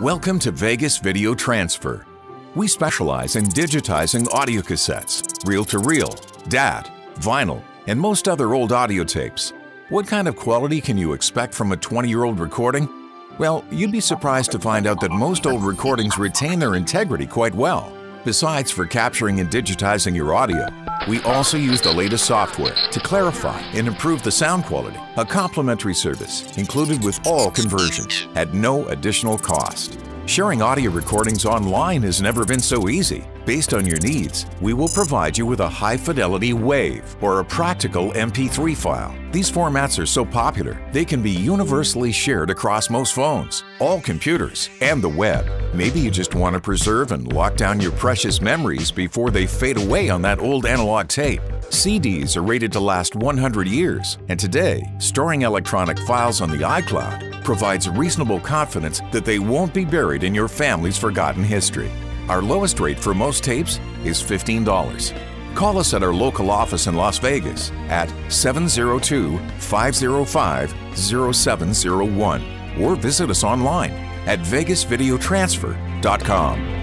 Welcome to Vegas Video Transfer. We specialize in digitizing audio cassettes, reel to reel, DAT, vinyl, and most other old audio tapes. What kind of quality can you expect from a 20 year old recording? Well, you'd be surprised to find out that most old recordings retain their integrity quite well. Besides for capturing and digitizing your audio, we also use the latest software to clarify and improve the sound quality, a complimentary service included with all conversions at no additional cost. Sharing audio recordings online has never been so easy. Based on your needs, we will provide you with a high fidelity WAV or a practical MP3 file. These formats are so popular, they can be universally shared across most phones, all computers, and the web. Maybe you just want to preserve and lock down your precious memories before they fade away on that old analog tape. CDs are rated to last 100 years, and today, storing electronic files on the iCloud provides reasonable confidence that they won't be buried in your family's forgotten history. Our lowest rate for most tapes is $15. Call us at our local office in Las Vegas at 702 505 0701 or visit us online at vegasvideotransfer.com.